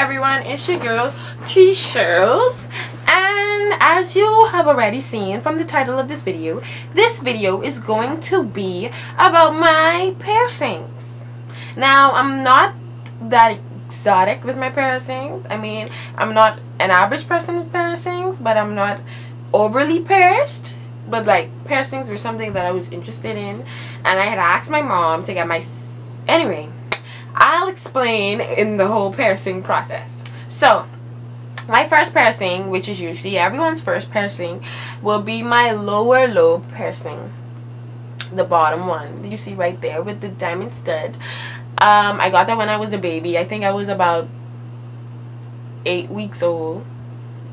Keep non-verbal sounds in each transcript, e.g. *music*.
it's your girl T-Shirlez and as you have already seen from the title of this video this video is going to be about my piercings. Now I'm not that exotic with my piercings. I mean I'm not an average person with piercings but I'm not overly pierced. But like piercings were something that I was interested in. And I had asked my mom to get my anyway I'll explain in the whole piercing process. So my first piercing which is usually everyone's first piercing will be my lower lobe piercing the bottom one. You see right there with the diamond stud. Um, I got that when I was a baby. I think I was about eight weeks old.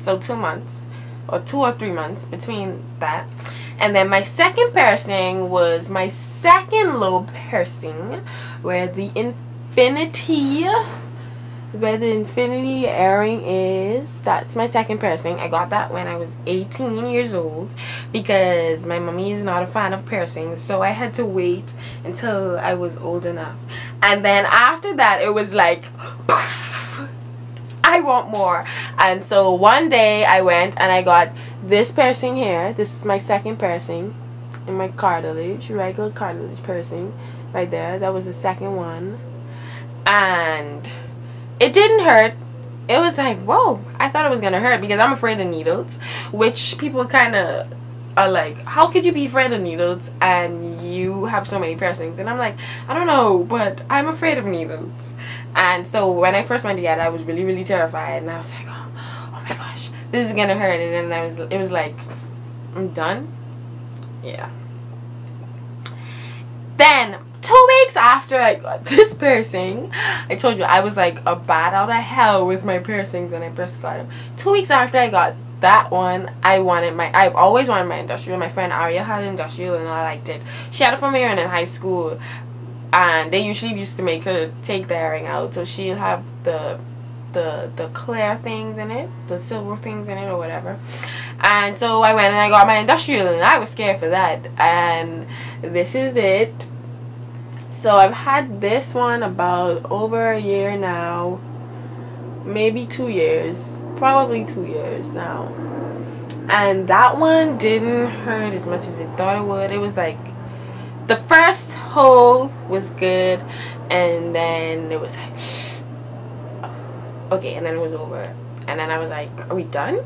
So two months. Or two or three months between that. And then my second piercing was my second lobe piercing where the infinity where the infinity earring is. That's my second piercing. I got that when I was 18 years old because my mommy is not a fan of piercings. So I had to wait until I was old enough. And then after that it was like I want more. And so one day I went and I got this piercing here. This is my second piercing in my cartilage, regular cartilage piercing right there. That was the second one. And it didn't hurt. It was like, whoa, I thought it was to hurt because I'm afraid of needles, which people kind of are like, how could you be afraid of needles and you have so many piercings? And I'm like, I don't know, but I'm afraid of needles. And so when I first went to get it, I was really, really terrified. And I was like, oh, oh my gosh, this is to hurt. And then I was, it was like, I'm done. Yeah. Then two weeks after I got *laughs* this piercing, I told you I was like a bat out of hell with my piercings when I first got them. Two weeks after I got that one I wanted my I've always wanted my industrial my friend Aria had an industrial and I liked it. She had it for me in high school and they usually used to make her take the earring out so she'll have the the the clear things in it the silver things in it or whatever. And so I went and I got my industrial and I was scared for that. And this is it so I've had this one about over a year now maybe two years probably two years now. And that one didn't hurt as much as it thought it would. It was like the first hole was good and then it was like *sighs* okay and then it was over and then I was like are we done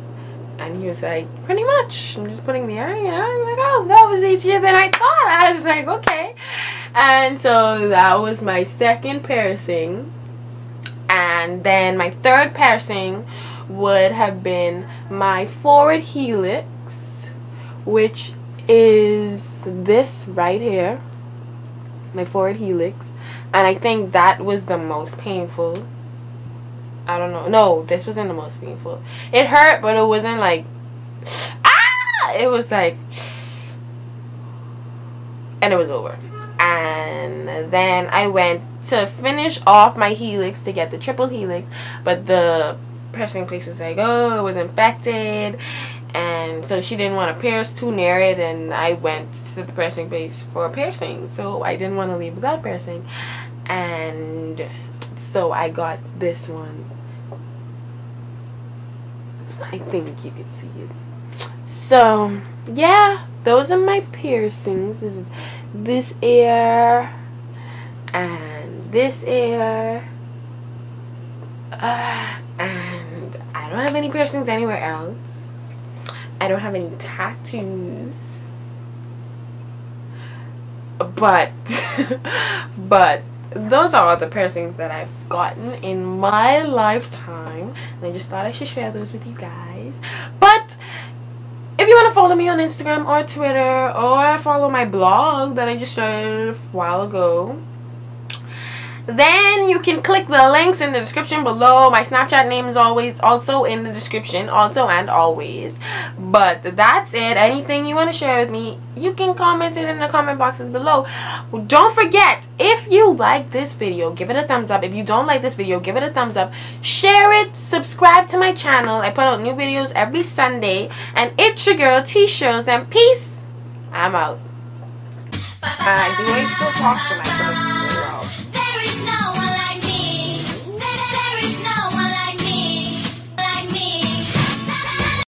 and he was like pretty much. I'm just putting the area. I'm like oh that was easier than I thought. I was like okay. And so that was my second piercing. And then my third piercing would have been my forward helix, which is this right here, my forward helix. And I think that was the most painful. I don't know. No, this wasn't the most painful. It hurt, but it wasn't like, ah! It was like, and it was over. And then I went to finish off my helix to get the triple helix, but the piercing place was like, oh, it was infected. And so she didn't want to pierce too near it. And I went to the piercing place for a piercing. So I didn't want to leave without piercing. And so I got this one. I think you can see it. So, yeah, those are my piercings. This is this ear and this ear. Uh, and I don't have any piercings anywhere else. I don't have any tattoos. But, *laughs* but those are all the piercings that I've gotten in my lifetime. And I just thought I should share those with you guys. But if you want to follow me on Instagram or Twitter or follow my blog that I just started a while ago, then you can click the links in the description below. My snapchat name is always also in the description also and always. But that's it. Anything you want to share with me you can comment it in the comment boxes below. Don't forget if you like this video give it a thumbs up. If you don't like this video give it a thumbs up. Share it subscribe to my channel. I put out new videos every sunday. And it's your girl T-Shirlez and peace. I'm out. Uh, do i still talk to my person